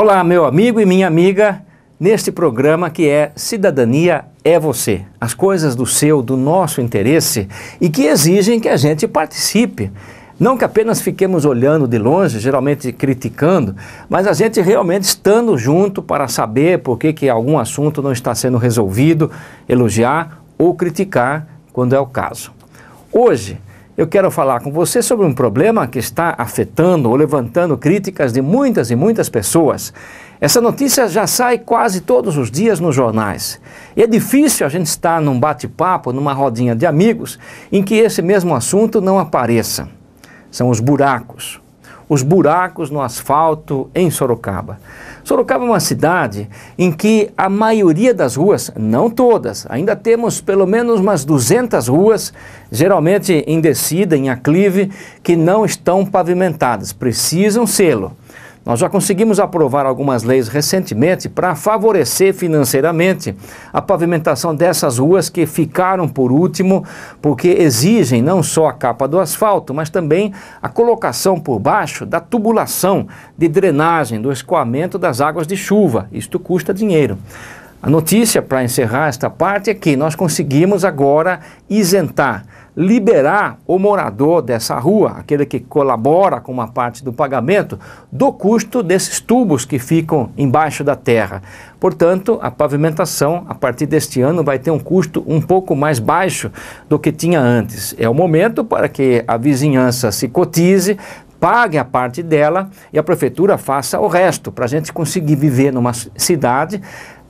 Olá, meu amigo e minha amiga, neste programa que é Cidadania é Você. As coisas do seu, do nosso interesse e que exigem que a gente participe. Não que apenas fiquemos olhando de longe, geralmente criticando, mas a gente realmente estando junto para saber por que, que algum assunto não está sendo resolvido, elogiar ou criticar quando é o caso. Hoje, eu quero falar com você sobre um problema que está afetando ou levantando críticas de muitas e muitas pessoas. Essa notícia já sai quase todos os dias nos jornais. E é difícil a gente estar num bate-papo, numa rodinha de amigos, em que esse mesmo assunto não apareça. São os buracos os buracos no asfalto em Sorocaba. Sorocaba é uma cidade em que a maioria das ruas, não todas, ainda temos pelo menos umas 200 ruas, geralmente em descida, em aclive, que não estão pavimentadas, precisam sê-lo. Nós já conseguimos aprovar algumas leis recentemente para favorecer financeiramente a pavimentação dessas ruas que ficaram por último, porque exigem não só a capa do asfalto, mas também a colocação por baixo da tubulação de drenagem, do escoamento das águas de chuva. Isto custa dinheiro. A notícia para encerrar esta parte é que nós conseguimos agora isentar liberar o morador dessa rua, aquele que colabora com uma parte do pagamento, do custo desses tubos que ficam embaixo da terra. Portanto, a pavimentação, a partir deste ano, vai ter um custo um pouco mais baixo do que tinha antes. É o momento para que a vizinhança se cotize, pague a parte dela e a prefeitura faça o resto, para a gente conseguir viver numa cidade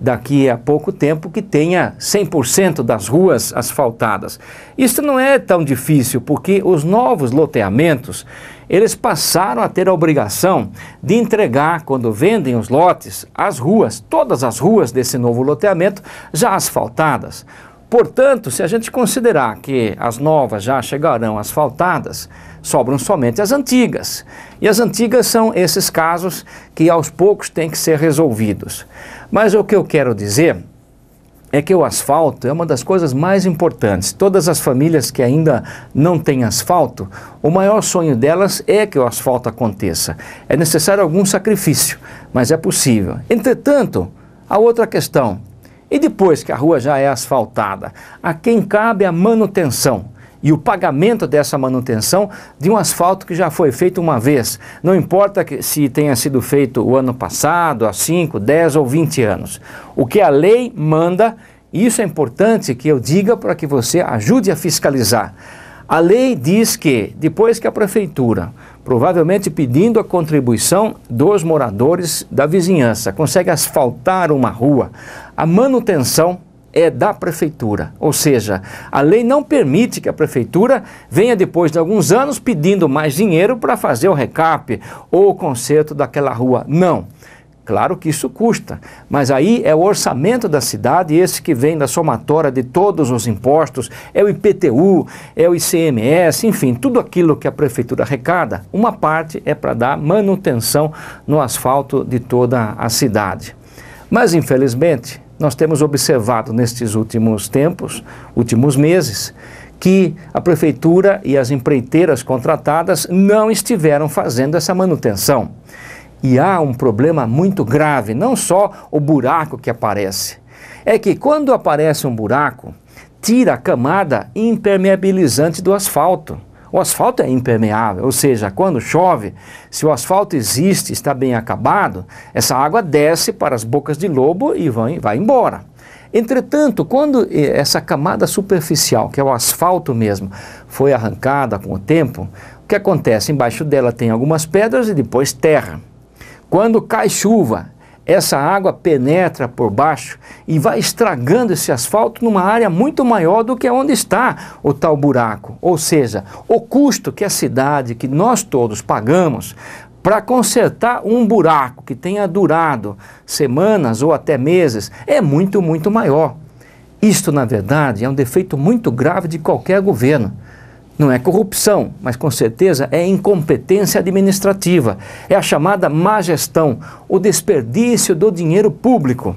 daqui a pouco tempo que tenha 100% das ruas asfaltadas. Isso não é tão difícil, porque os novos loteamentos, eles passaram a ter a obrigação de entregar, quando vendem os lotes, as ruas, todas as ruas desse novo loteamento já asfaltadas. Portanto, se a gente considerar que as novas já chegarão asfaltadas, sobram somente as antigas. E as antigas são esses casos que aos poucos têm que ser resolvidos. Mas o que eu quero dizer é que o asfalto é uma das coisas mais importantes. Todas as famílias que ainda não têm asfalto, o maior sonho delas é que o asfalto aconteça. É necessário algum sacrifício, mas é possível. Entretanto, a outra questão, e depois que a rua já é asfaltada, a quem cabe a manutenção? E o pagamento dessa manutenção de um asfalto que já foi feito uma vez. Não importa que, se tenha sido feito o ano passado, há 5, 10 ou 20 anos. O que a lei manda, isso é importante que eu diga para que você ajude a fiscalizar. A lei diz que depois que a prefeitura, provavelmente pedindo a contribuição dos moradores da vizinhança, consegue asfaltar uma rua, a manutenção é da prefeitura. Ou seja, a lei não permite que a prefeitura venha depois de alguns anos pedindo mais dinheiro para fazer o recap ou o conserto daquela rua. Não. Claro que isso custa, mas aí é o orçamento da cidade, esse que vem da somatória de todos os impostos, é o IPTU, é o ICMS, enfim, tudo aquilo que a prefeitura arrecada, uma parte é para dar manutenção no asfalto de toda a cidade. Mas, infelizmente, nós temos observado nestes últimos tempos, últimos meses, que a prefeitura e as empreiteiras contratadas não estiveram fazendo essa manutenção. E há um problema muito grave, não só o buraco que aparece. É que quando aparece um buraco, tira a camada impermeabilizante do asfalto. O asfalto é impermeável, ou seja, quando chove, se o asfalto existe, está bem acabado, essa água desce para as bocas de lobo e vai, vai embora. Entretanto, quando eh, essa camada superficial, que é o asfalto mesmo, foi arrancada com o tempo, o que acontece? Embaixo dela tem algumas pedras e depois terra. Quando cai chuva, essa água penetra por baixo e vai estragando esse asfalto numa área muito maior do que onde está o tal buraco. Ou seja, o custo que a cidade, que nós todos pagamos para consertar um buraco que tenha durado semanas ou até meses é muito, muito maior. Isto, na verdade, é um defeito muito grave de qualquer governo. Não é corrupção, mas com certeza é incompetência administrativa. É a chamada má gestão, o desperdício do dinheiro público.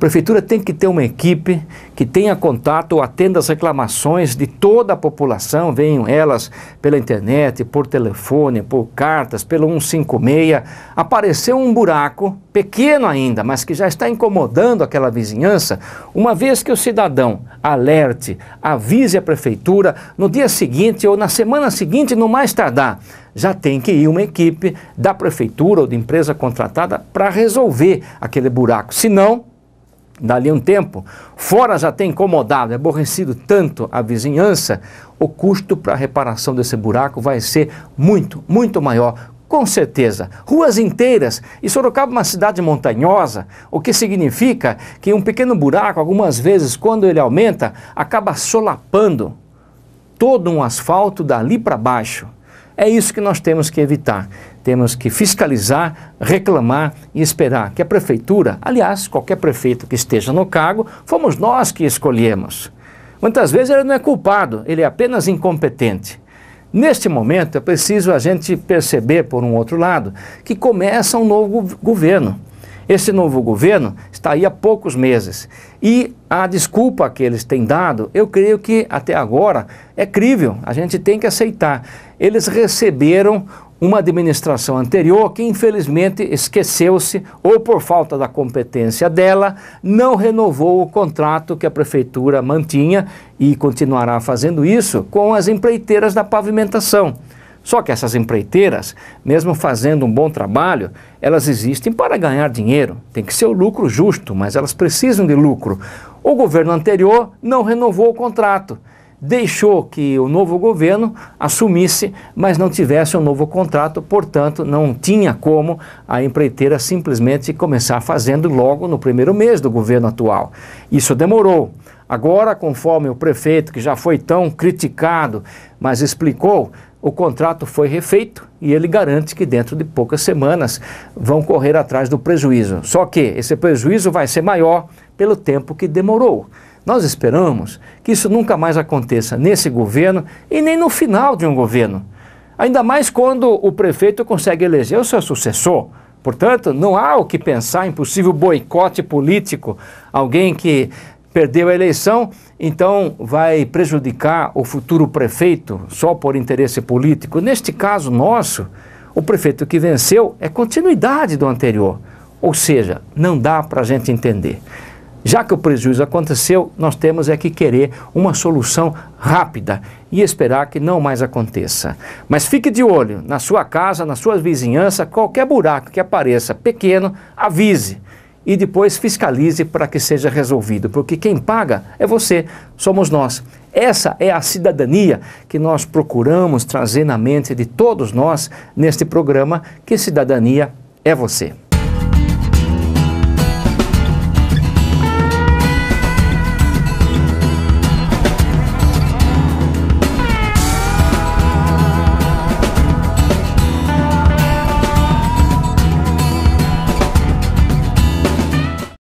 Prefeitura tem que ter uma equipe que tenha contato ou atenda as reclamações de toda a população, venham elas pela internet, por telefone, por cartas, pelo 156. Apareceu um buraco, pequeno ainda, mas que já está incomodando aquela vizinhança, uma vez que o cidadão alerte, avise a prefeitura no dia seguinte ou na semana seguinte, no mais tardar, já tem que ir uma equipe da prefeitura ou de empresa contratada para resolver aquele buraco. Senão, dali um tempo, fora já tem incomodado, aborrecido tanto a vizinhança, o custo para a reparação desse buraco vai ser muito, muito maior. Com certeza, ruas inteiras. E Sorocaba é uma cidade montanhosa, o que significa que um pequeno buraco, algumas vezes, quando ele aumenta, acaba solapando todo um asfalto dali para baixo. É isso que nós temos que evitar. Temos que fiscalizar, reclamar e esperar que a prefeitura, aliás, qualquer prefeito que esteja no cargo, fomos nós que escolhemos. Muitas vezes ele não é culpado, ele é apenas incompetente. Neste momento é preciso a gente perceber, por um outro lado, que começa um novo governo. Esse novo governo está aí há poucos meses e a desculpa que eles têm dado, eu creio que até agora é crível, a gente tem que aceitar. Eles receberam uma administração anterior que infelizmente esqueceu-se ou por falta da competência dela, não renovou o contrato que a prefeitura mantinha e continuará fazendo isso com as empreiteiras da pavimentação. Só que essas empreiteiras, mesmo fazendo um bom trabalho, elas existem para ganhar dinheiro. Tem que ser o lucro justo, mas elas precisam de lucro. O governo anterior não renovou o contrato. Deixou que o novo governo assumisse, mas não tivesse um novo contrato, portanto, não tinha como a empreiteira simplesmente começar fazendo logo no primeiro mês do governo atual. Isso demorou. Agora, conforme o prefeito, que já foi tão criticado, mas explicou, o contrato foi refeito e ele garante que dentro de poucas semanas vão correr atrás do prejuízo. Só que esse prejuízo vai ser maior pelo tempo que demorou. Nós esperamos que isso nunca mais aconteça nesse governo e nem no final de um governo. Ainda mais quando o prefeito consegue eleger o seu sucessor. Portanto, não há o que pensar em possível boicote político, alguém que perdeu a eleição, então vai prejudicar o futuro prefeito só por interesse político. Neste caso nosso, o prefeito que venceu é continuidade do anterior. Ou seja, não dá para a gente entender. Já que o prejuízo aconteceu, nós temos é que querer uma solução rápida e esperar que não mais aconteça. Mas fique de olho na sua casa, na sua vizinhança, qualquer buraco que apareça pequeno, avise e depois fiscalize para que seja resolvido, porque quem paga é você, somos nós. Essa é a cidadania que nós procuramos trazer na mente de todos nós neste programa, que cidadania é você.